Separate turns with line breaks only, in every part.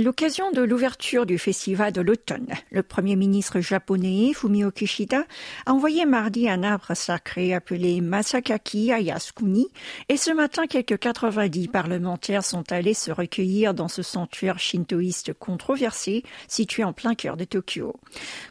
À l'occasion de l'ouverture du festival de l'automne, le premier ministre japonais Fumio Kishida a envoyé mardi un arbre sacré appelé Masakaki Ayasukuni et ce matin quelques 90 parlementaires sont allés se recueillir dans ce sanctuaire shintoïste controversé situé en plein cœur de Tokyo.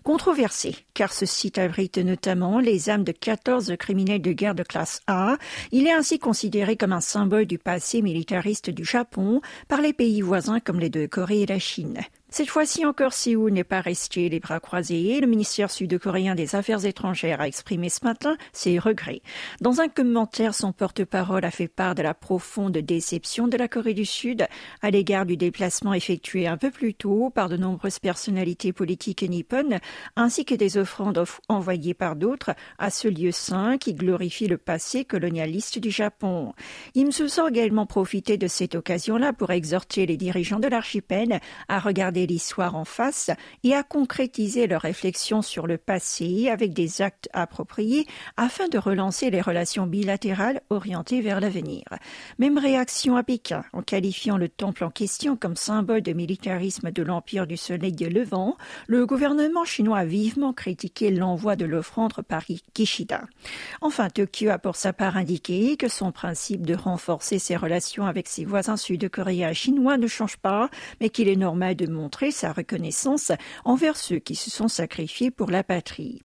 Controversé car ce site abrite notamment les âmes de 14 criminels de guerre de classe A. Il est ainsi considéré comme un symbole du passé militariste du Japon par les pays voisins comme les deux Corée et la Chine. Cette fois-ci encore, Séoul n'est pas resté les bras croisés. Le ministère sud-coréen des Affaires étrangères a exprimé ce matin ses regrets. Dans un commentaire, son porte-parole a fait part de la profonde déception de la Corée du Sud à l'égard du déplacement effectué un peu plus tôt par de nombreuses personnalités politiques nippones, ainsi que des offrandes envoyées par d'autres à ce lieu saint qui glorifie le passé colonialiste du Japon. Im se a également profité de cette occasion-là pour exhorter les dirigeants de l'archipel à regarder l'histoire en face et à concrétiser leurs réflexions sur le passé avec des actes appropriés afin de relancer les relations bilatérales orientées vers l'avenir. Même réaction à Pékin en qualifiant le temple en question comme symbole de militarisme de l'Empire du Soleil levant, le gouvernement chinois a vivement critiqué l'envoi de l'offrande par Kishida. Enfin, Tokyo a pour sa part indiqué que son principe de renforcer ses relations avec ses voisins sud-coréens chinois ne change pas, mais qu'il est normal de montrer sa reconnaissance envers ceux qui se sont sacrifiés pour la patrie.